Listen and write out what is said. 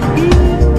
for you.